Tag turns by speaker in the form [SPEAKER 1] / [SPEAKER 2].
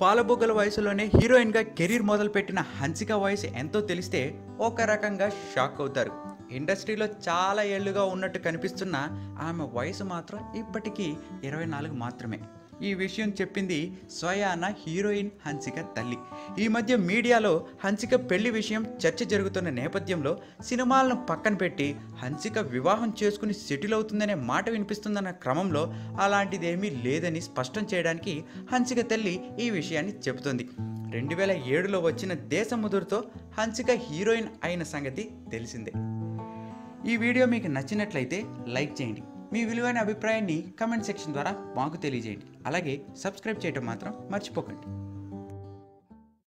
[SPEAKER 1] పాలబొగ్గల వయసులోనే హీరోయిన్గా కెరీర్ మొదలుపెట్టిన హన్సిక వయసు ఎంతో తెలిస్తే ఒక రకంగా షాక్ అవుతారు. ఇండస్ట్రీలో చాలా ఏళ్ళుగా ఉన్నట్టు కనిపిస్తున్న ఆమె వయసు మాత్రం ఇప్పటికీ ఇరవై నాలుగు మాత్రమే. ఈ విషయం చెప్పింది స్వయాన హీరోయిన్ హన్సిక తల్లి. ఈ మధ్య మీడియాలో హన్సిక పెళ్ళి విషయం చర్చ జరుగుతున్న నేపథ్యంలో సినిమాలను పక్కన పెట్టి హన్సిక వివాహం చేసుకుని సెటిల్ అవుతుందనే మాట వినిపిస్తుందన్న క్రమంలో అలాంటిదేమీ లేదని స్పష్టం చేయడానికి హన్సిక తల్లి ఈ విషయాన్ని చెబుతోంది. రెండు వేల ఏడులో వచ్చిన దేశముదురుతో హన్సిక హీరోయిన్ అయిన సంగతి తెలిసిందే. ఈ వీడియో మీకు నచ్చినట్లయితే లైక్ చేయండి. మీ విలువైన అభిప్రాయాన్ని కమెంట్ సెక్షన్ ద్వారా మాకు తెలియజేయండి. అలాగే సబ్స్క్రైబ్ చేయటం మాత్రం మర్చిపోకండి.